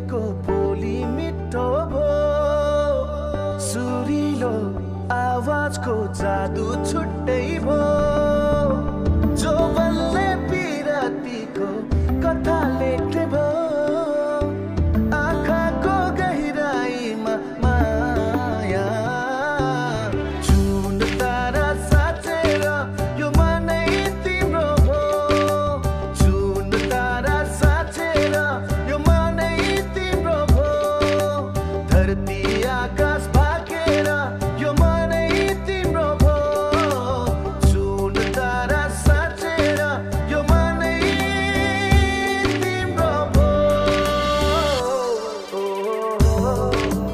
wake up. Falling